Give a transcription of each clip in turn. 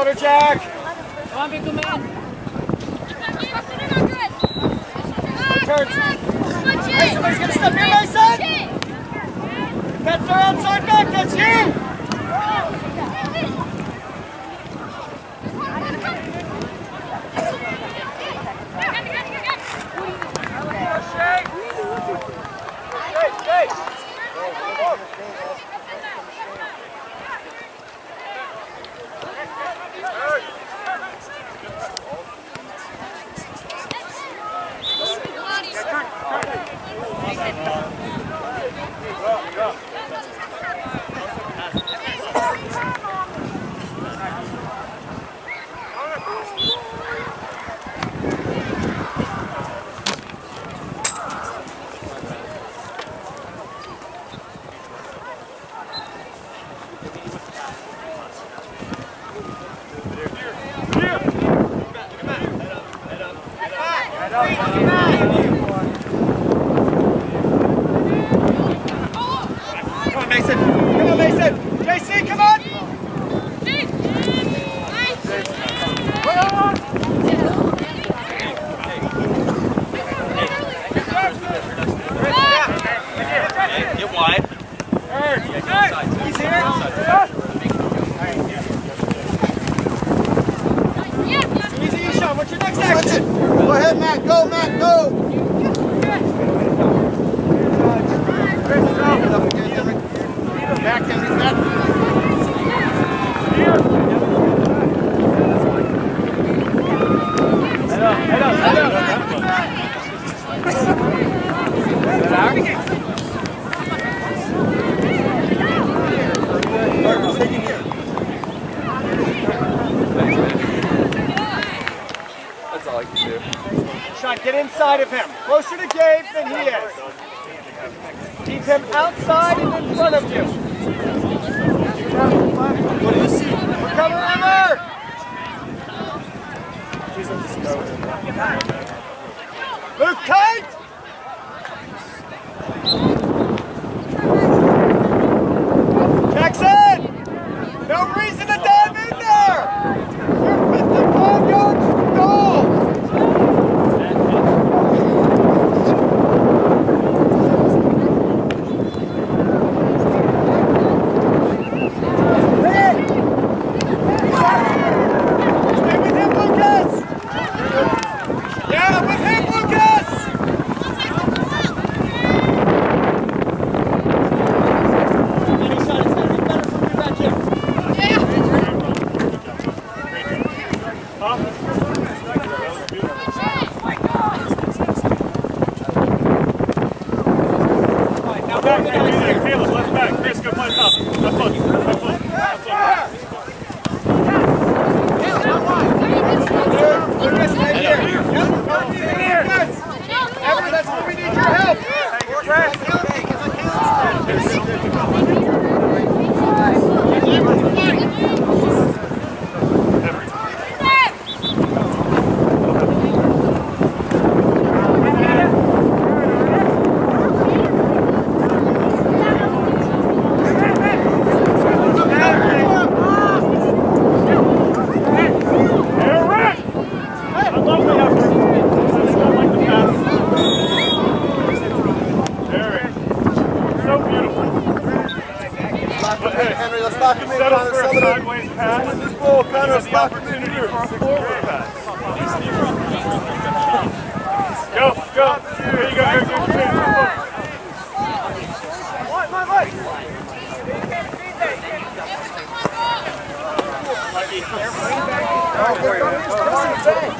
shoulder check. Zombie, come in. Turn. Somebody's gonna step your backside. That's their outside back. That's you. outside of him, closer to Gabe than he is. Keep him outside and in front of you. Recover, Emmer! Counter for a sideways pass. Win this ball, counter back in the for a forward pass. Go, go. Here you go, here you go. Mike, Mike, Mike. Careful. Don't worry.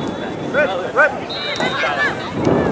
Red, red.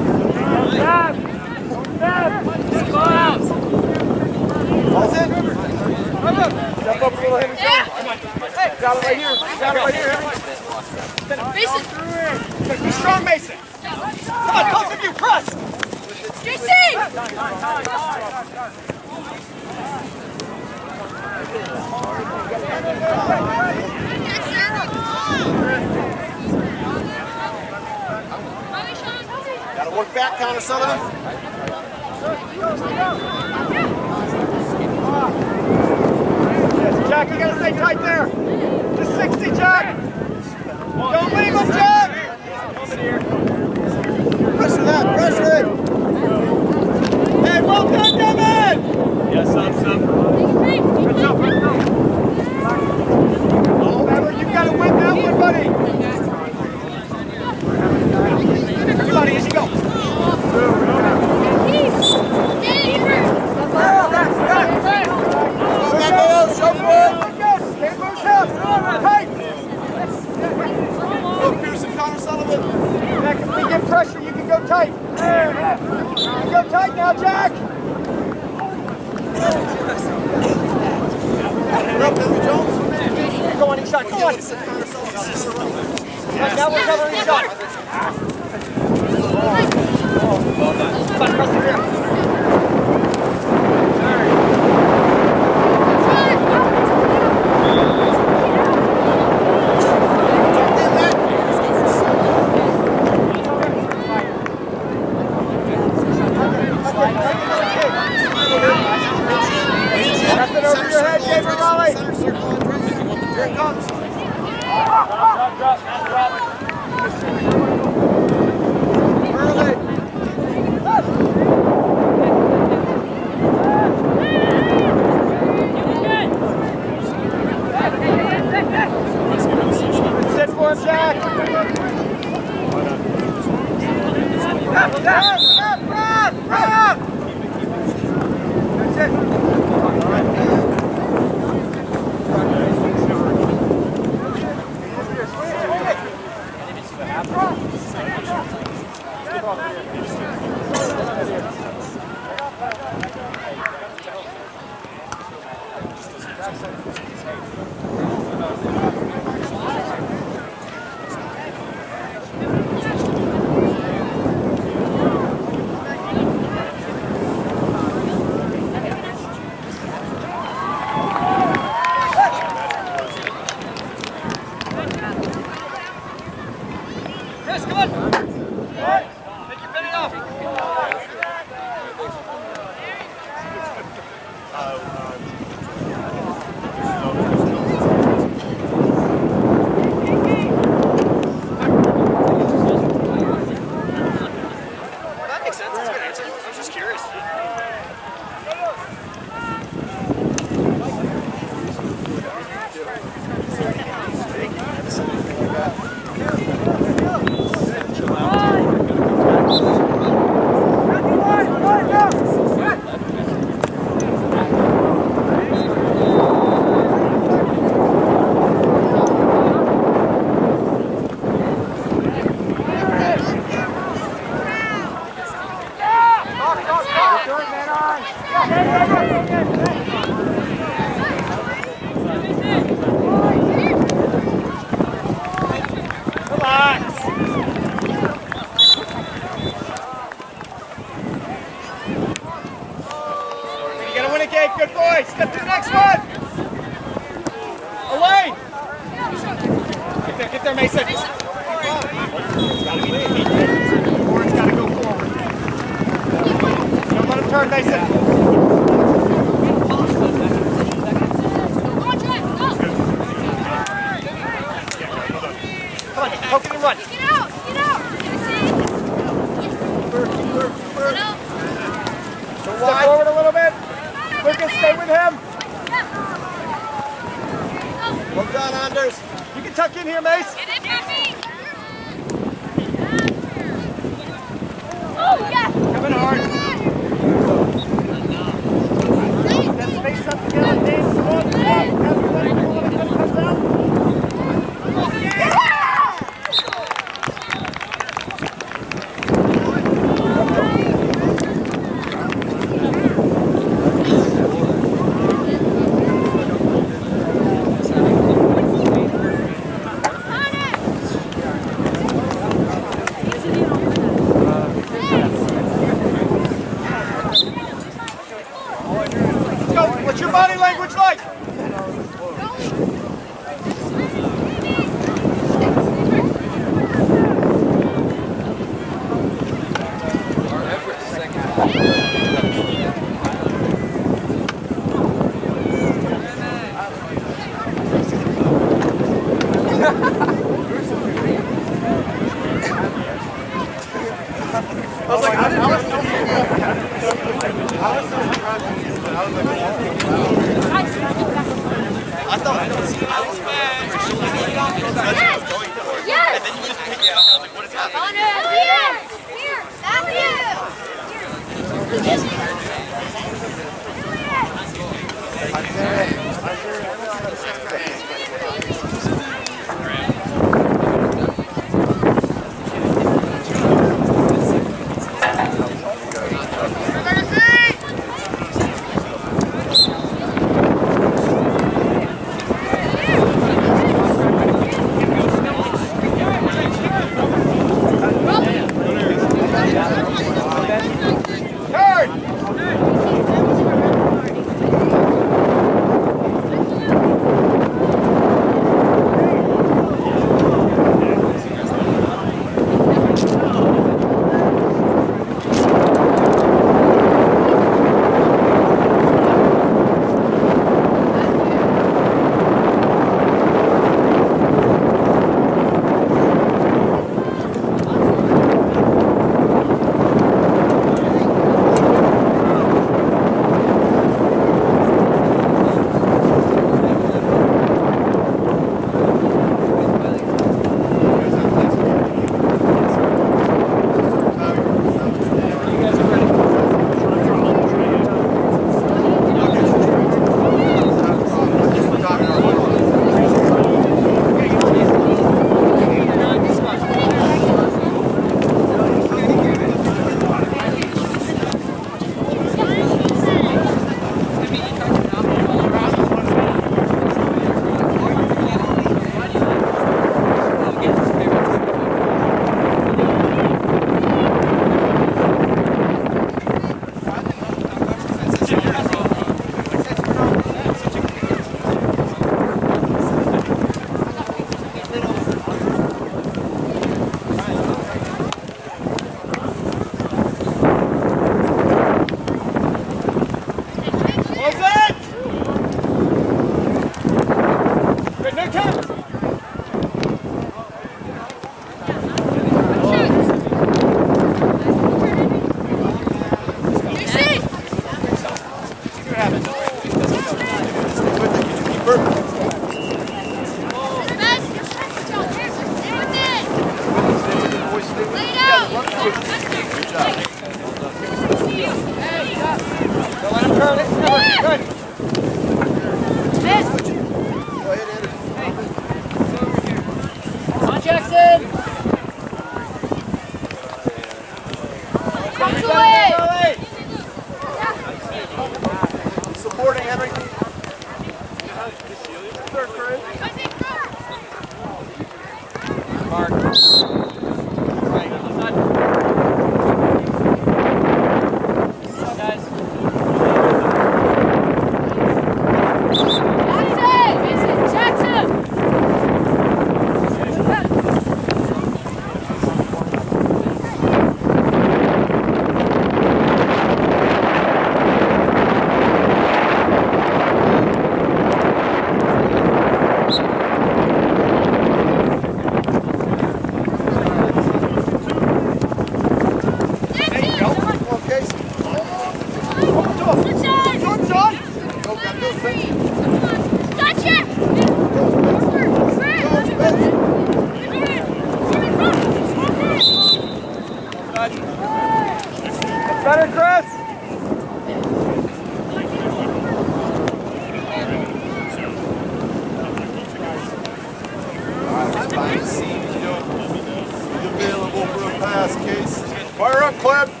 Available for a pass, Case. Fire up, Clip!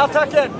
Now tuck in.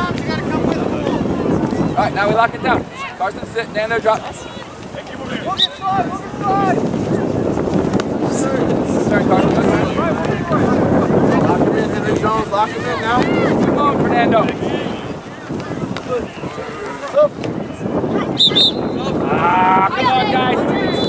times, you gotta come with them. All right, now we lock it down. Carson, sit, stand there, drop. Thank you, We'll get slide, we'll get slide. Sorry, Carson. Lock him in, Henry Jones, lock him in now. Come on, Fernando. Ah, come on, guys.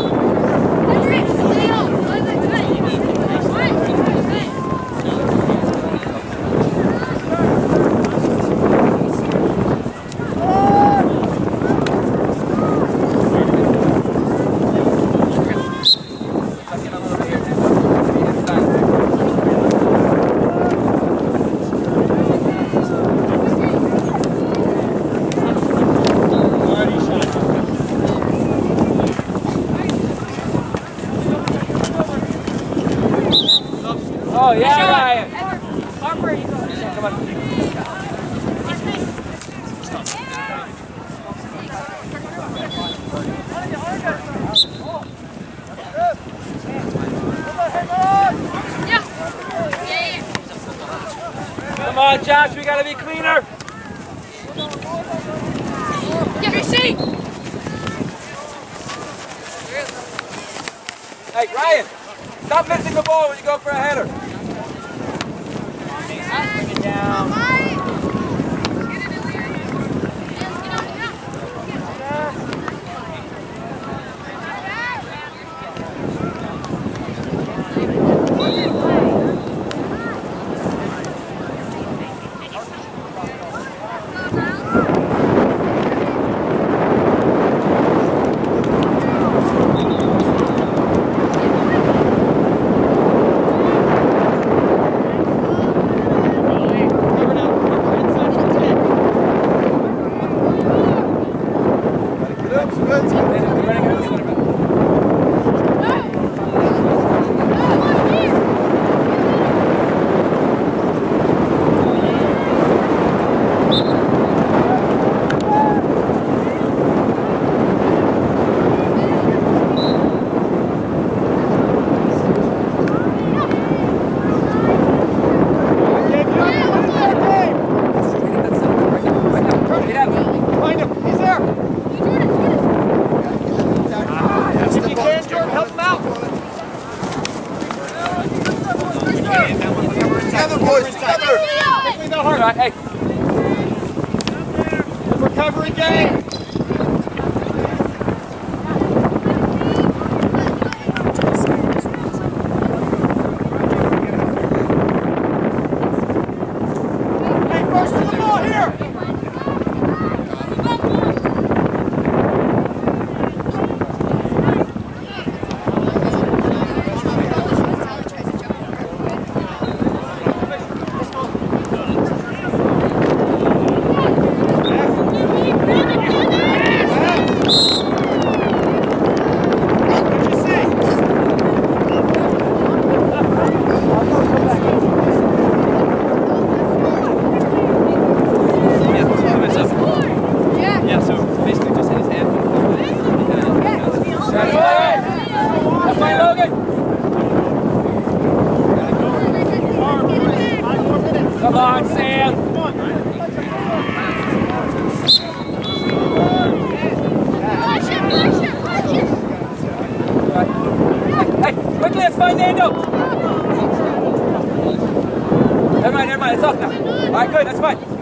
Orlando! Never mind, never mind, it's off now. Alright, good, that's fine.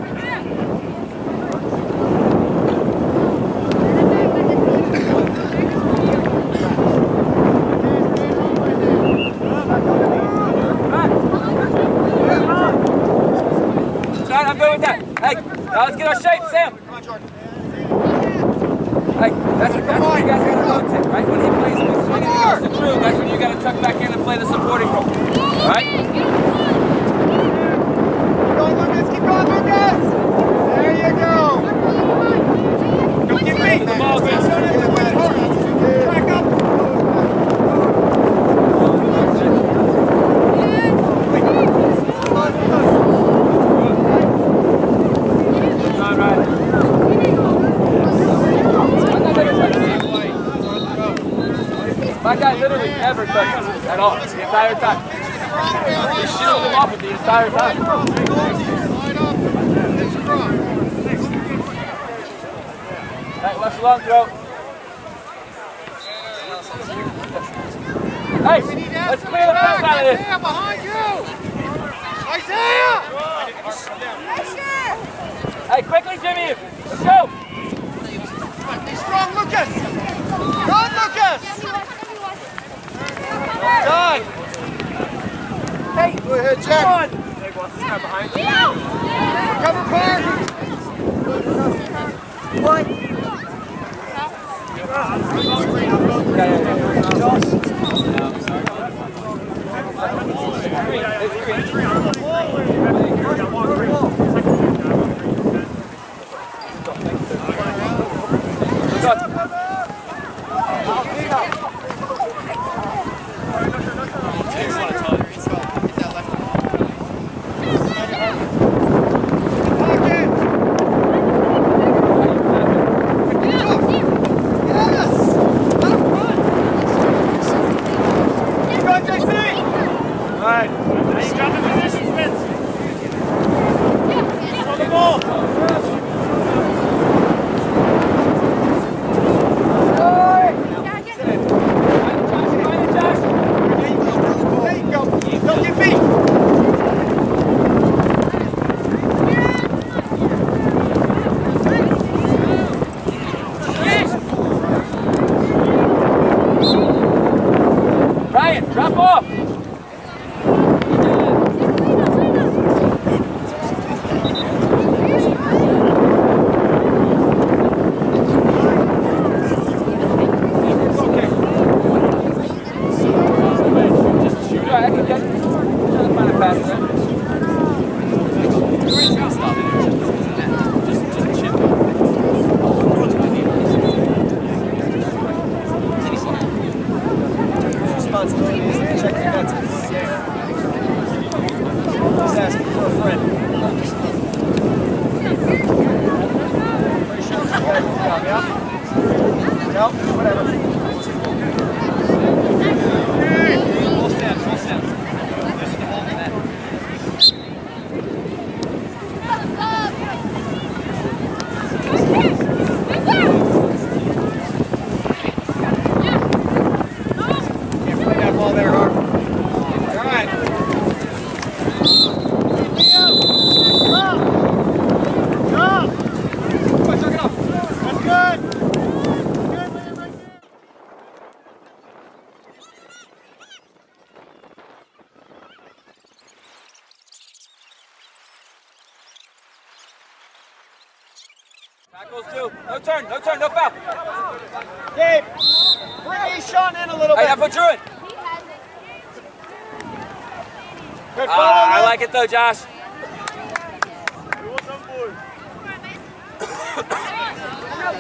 Josh.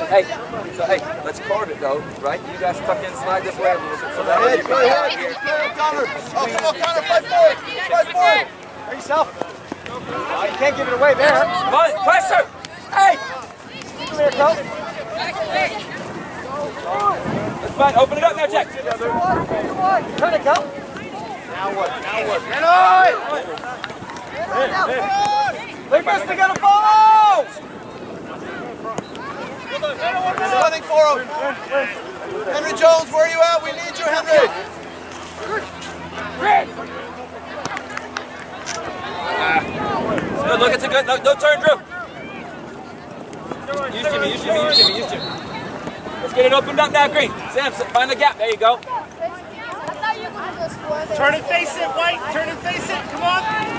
Hey, so hey, let's card it though, right? You guys tuck in, slide this way a little bit so that way you can get out here. Connor. Oh, come on, Connor, fight for it. Fight for it. Hurt yourself. Oh, you can't give it away there. Come on, pressure! Hey! Come here, coach. That's fine, open it up now, Jack. Come on, come on. Turn it, go. Now what? Now what? Get on! Lucas, they gotta follow! He's running for him. Henry Jones, where are you at? We need you, Henry. Good, look, it's a good, no, no turn, Drew. Use Jimmy, use Jimmy, use Jimmy, use Jimmy. Let's get it opened up now, Green. Sam, find the gap, there you go. Turn and face it, White. Turn and face it. Come on.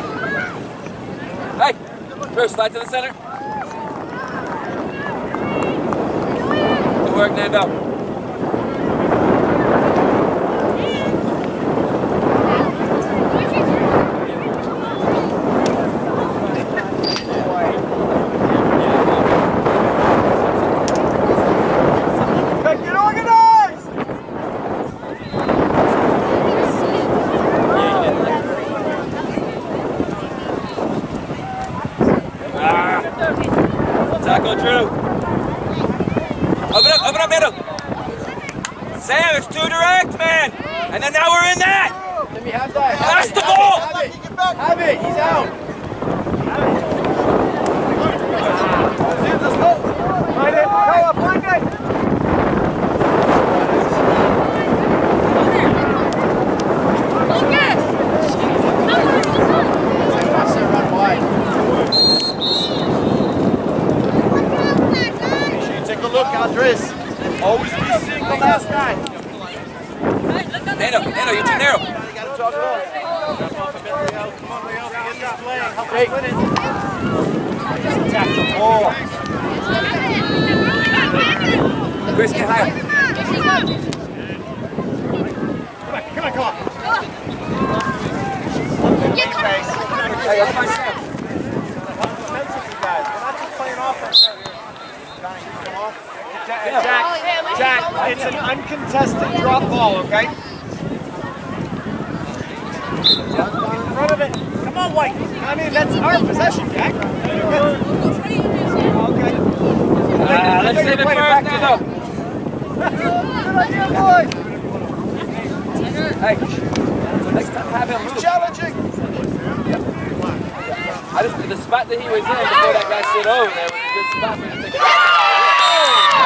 Hey, Drew, slide to the center. Good work, Nando. Get organized! Tackle Drew. Open up, open up, middle. Sam, it's too direct, man. And then now we're in that. Let me have that. Pass the ball. Have it. Get back. Have it, he's out. Let's go. Find it, go up, find it. Take a look, Andres. Always be seeing the last guy. Nano, Nano, you're too narrow. You gotta jog it off. Attack the ball. Chris, get higher. Come on, come on. Hey, let's find Sam. Jack, Jack, it's an uncontested drop ball, okay? In front of it. Come on, White. I mean, that's our possession, Jack. Okay. Uh, let's save it Play it first, back to Good idea, boys. Hey, next time have him move. Challenging. I just, the spot that he was in before that guy slid over there was a good spot for him to take it. Let's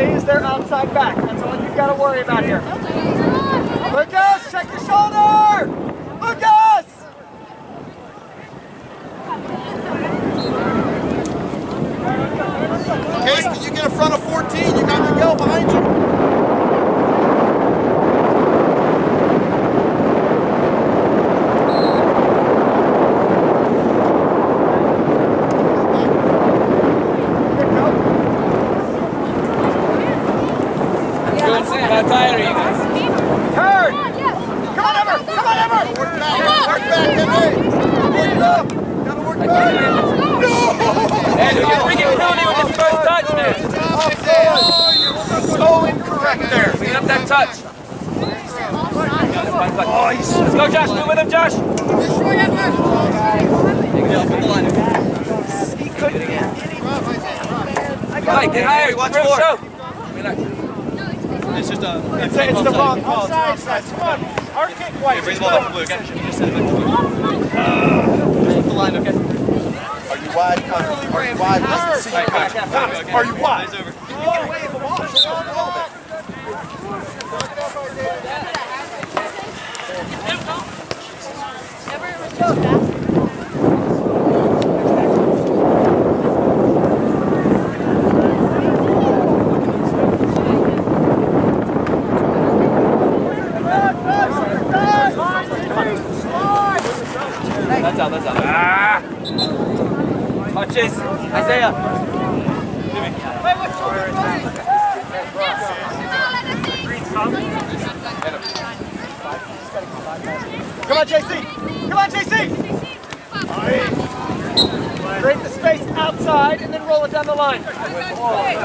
is their outside back. That's all you've got to worry about here. Lucas, check your shoulder! Lucas! Case, can you get in front of 14? You got Miguel behind you. touch. Oh, let's go, Josh. Do with him, Josh. He couldn't get higher. Watch more. It's just a. It's, it's the ball. Outside, outside. Come on. Hard kick, white. Bring the ball back to blue. Okay. Just send it back to the line. Okay. Are you wide? Are you wide? Are you wide?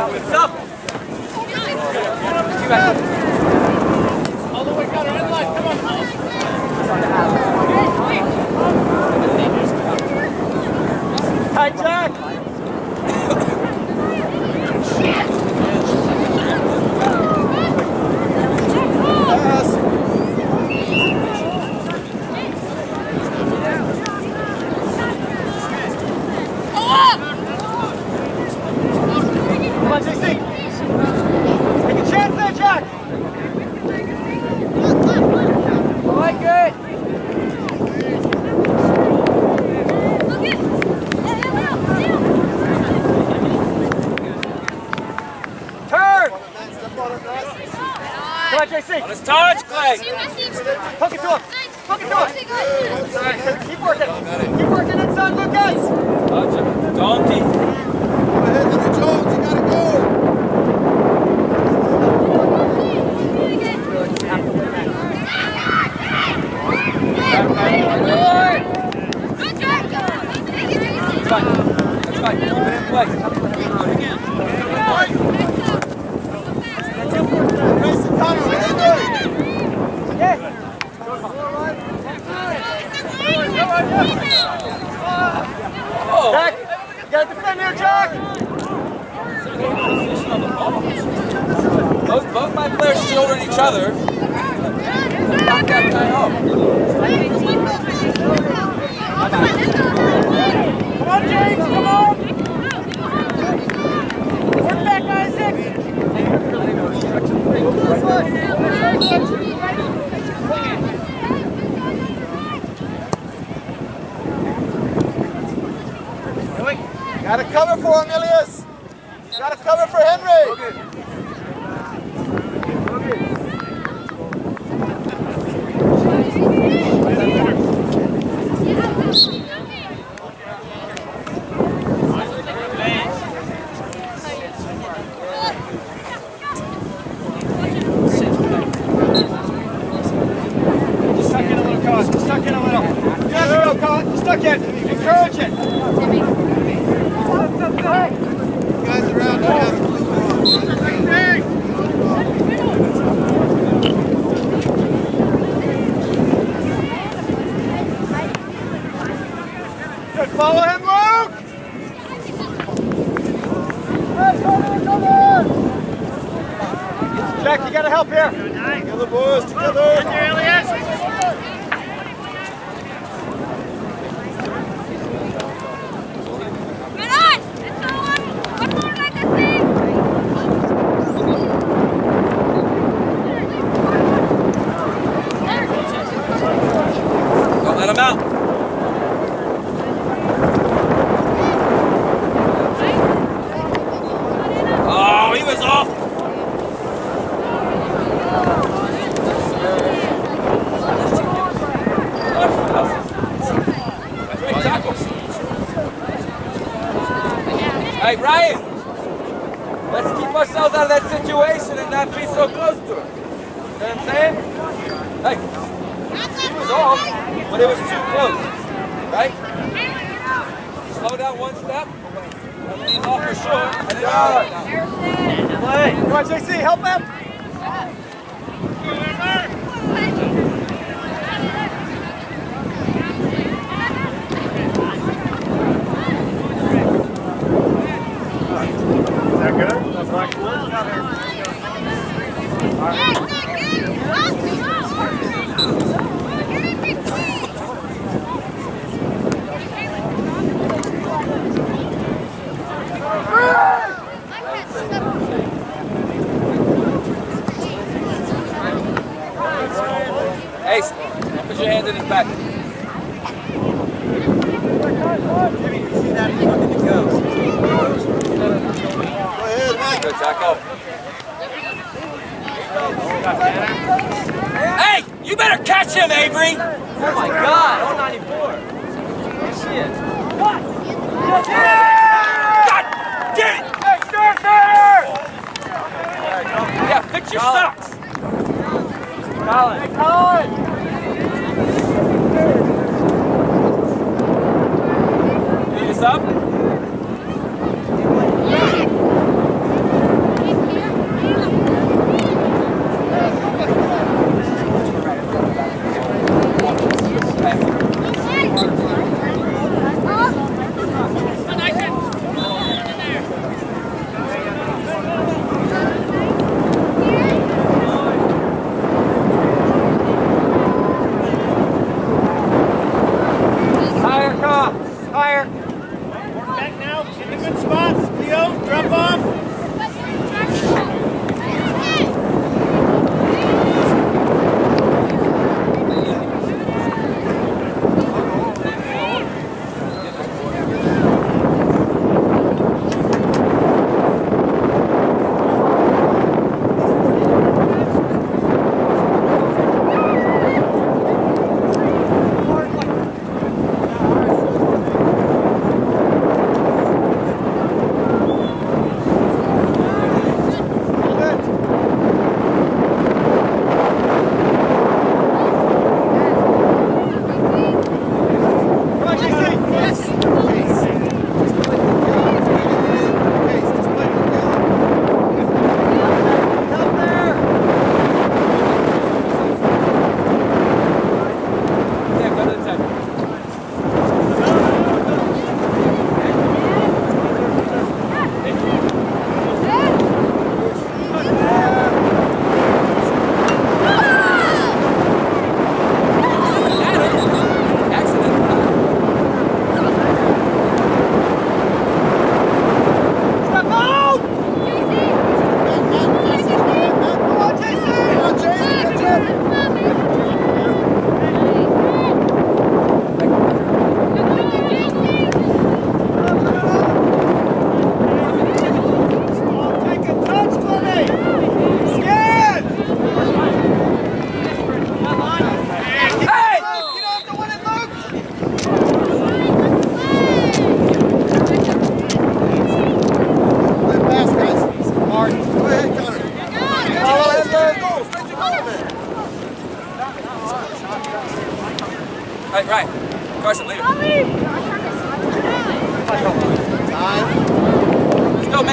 Stop!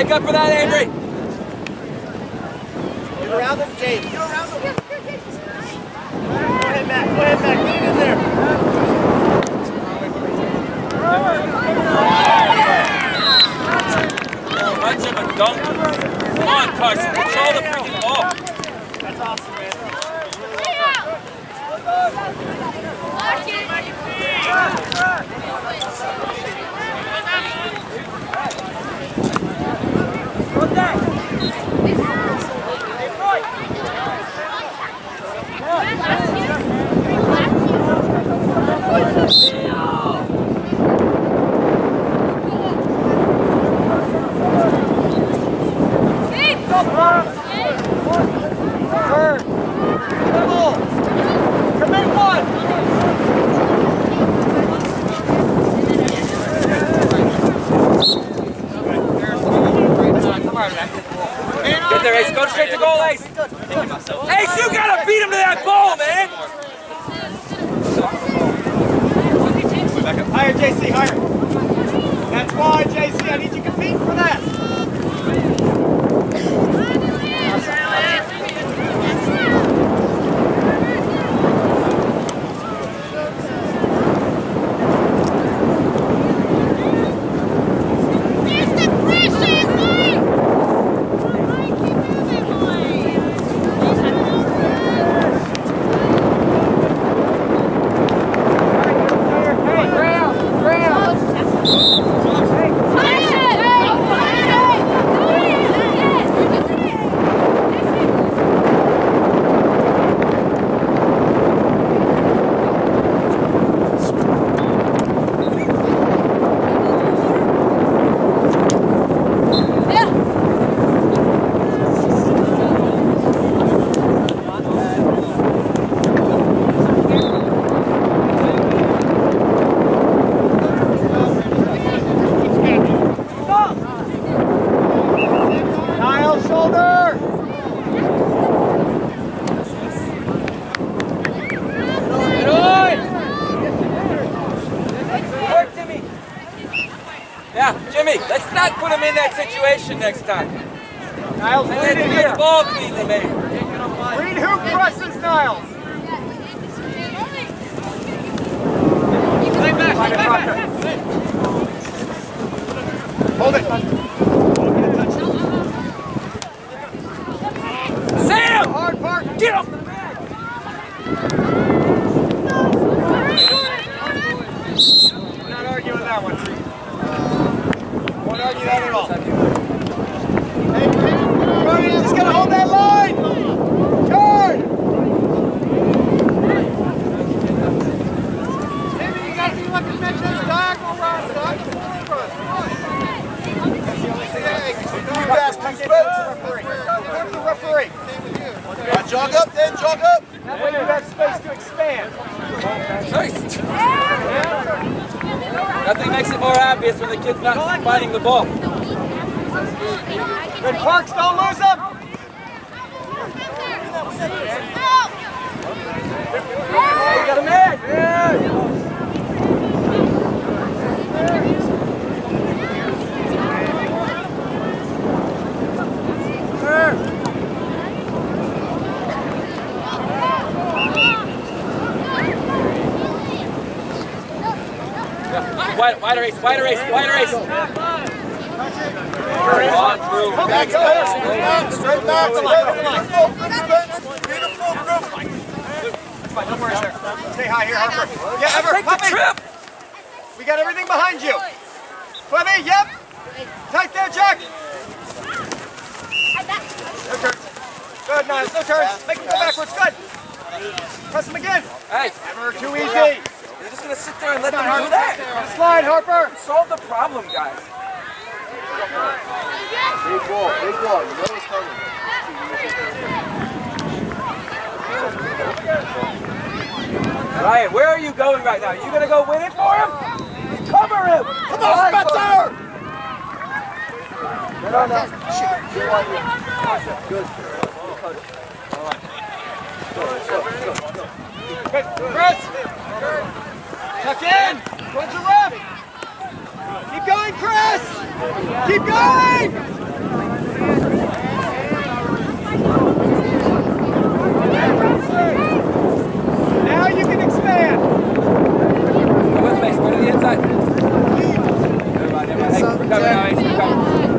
Make up for that, Avery. Get around him, James. Get around him. Go ahead, Matt. Go ahead, Matt. Get in there. Bunch of a donkey. Come on, Carson, control the freaking ball. That's awesome, man. Turn. Dribble. Get. Go straight to goal, Ace. Ace, you gotta beat him to that ball, man. Higher, JC, higher. That's why, JC. I need you competing for that. In that situation next time. Niles, And lead then the here. ball cleanly made. Read who presses Niles. Hold it. Sam! Hard part. Get off! We're not arguing that one. Won't argue that at all. Hey, Brody, you just gotta hold that line. Guard. Maybe you gotta be looking at this diagonal run, son. That's the only thing I You guys too Go the referee. Right, jog up then, jog up. That way you have space to expand. Nothing makes it more obvious when the kid's not finding the ball. Good Parks, don't lose them. You got a man. Yeah. Wide, wider race, wider race, wider race. On through. Back, back, straight back. Beautiful, beautiful, beautiful. Fine, don't worry, sir. Stay high here, Harper. Yeah, Ever, Take the trip! We got everything behind you. Clemmy, yep. Tight there, Jack. No turns. Good, Niles, no turns. Make him go backwards, good. Press him again. Hey, Ever, too easy. Just gonna sit there and let them do that. Slide, Harper. Solve the problem, guys. Big ball, big ball. You know it's coming. Ryan, where are you going right now? You gonna go win it for him? Cover him! Come on, Spencer! No, no. Good. Chris. Tuck in. Towards the left. Keep going, Chris. Keep going. Now you can expand. Go with space, go to the inside. Never mind, never mind. Hey, recover now, Ace, recover.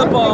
The ball.